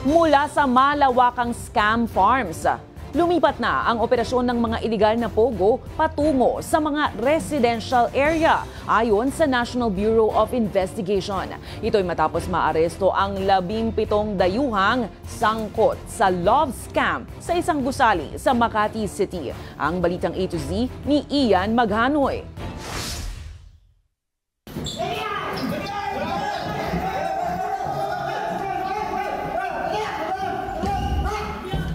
mula sa malawakang scam farms. Lumipat na ang operasyon ng mga iligal na pogo patungo sa mga residential area ayon sa National Bureau of Investigation. Ito'y matapos maaresto ang labing pitong dayuhang sangkot sa love scam sa isang gusali sa Makati City. Ang balitang A to Z ni Ian Maghanoy.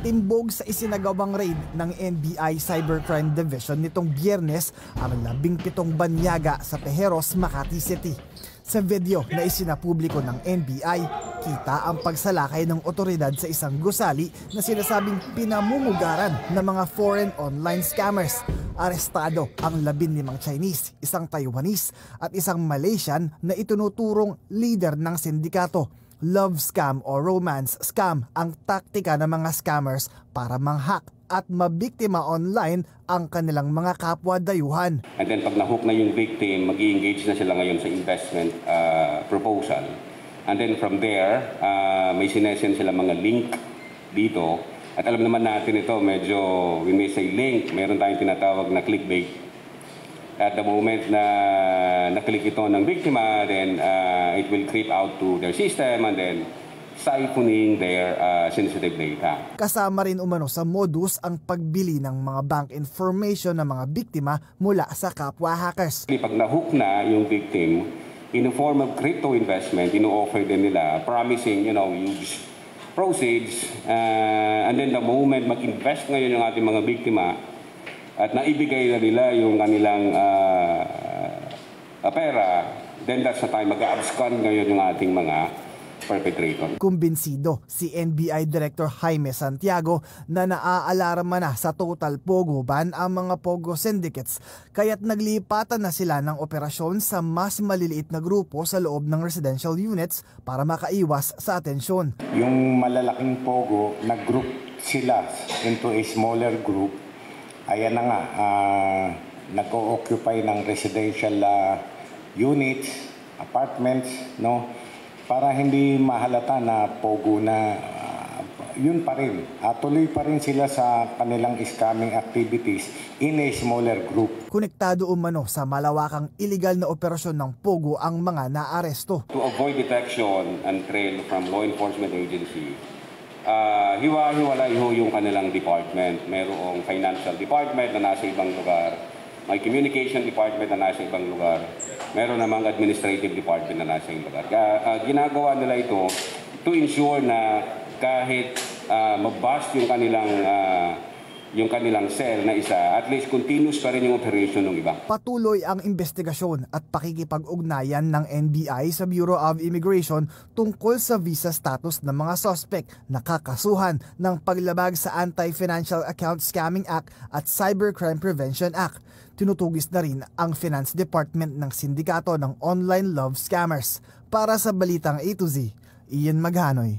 Timbog sa isinagawang raid ng NBI Cybercrime Division nitong biyernes ang labing pitong banyaga sa Tejeros, Makati City. Sa video na isinapubliko ng NBI, kita ang pagsalakay ng otoridad sa isang gusali na sinasabing pinamumugaran ng mga foreign online scammers. Arestado ang labinlimang Chinese, isang Taiwanese at isang Malaysian na itunuturong leader ng sindikato love scam o romance scam ang taktika ng mga scammers para manghack at mabiktima online ang kanilang mga kapwa dayuhan. And then pag nahook na yung victim, mag engage na sila ngayon sa investment uh, proposal. And then from there, uh, may sinesend sila mga link dito. At alam naman natin ito, medyo, when we say link, meron tayong tinatawag na clickbait at the moment na naklik ito ng biktima, then uh, it will creep out to their system and then siphoning their uh, sensitive data. Kasama rin umano sa modus ang pagbili ng mga bank information ng mga biktima mula sa kapwa hackers. Pag nahook na yung victim, in the form of crypto investment, ino-offer din nila promising, you know, huge proceeds. Uh, and then the moment mag-invest ngayon yung ating mga biktima, at naibigay na nila yung kanilang uh, uh, pera, then that's the time mag-abscond ngayon yung ating mga perpetrator. Kumbinsido si NBI Director Jaime Santiago na naaalarma na sa total pogo ban ang mga pogo syndicates kaya't naglipatan na sila ng operasyon sa mas maliliit na grupo sa loob ng residential units para makaiwas sa atensyon. Yung malalaking pogo, nag-group sila into a smaller group ayan na nga, uh, nag-occupy ng residential uh, units, apartments, no? Para hindi mahalata na pogo na uh, yun pa rin. Uh, tuloy pa rin sila sa kanilang scamming activities in a smaller group. Konektado umano sa malawakang illegal na operasyon ng pogo ang mga naaresto. To avoid detection and trail from law enforcement agency, uh, hiwa-hiwalay ho yung kanilang department. Merong financial department na nasa ibang lugar, may communication department na nasa ibang lugar, meron namang administrative department na nasa ibang lugar. Uh, ginagawa nila ito to ensure na kahit uh, mabust yung kanilang uh, yung kanilang cell na isa, at least continuous pa rin yung operation ng iba. Patuloy ang investigasyon at pakikipag-ugnayan ng NBI sa Bureau of Immigration tungkol sa visa status ng mga suspect na kakasuhan ng paglabag sa Anti-Financial Account Scamming Act at Cybercrime Prevention Act. Tinutugis na rin ang Finance Department ng sindikato ng online love scammers. Para sa Balitang A to Z, Ian Maghanoy.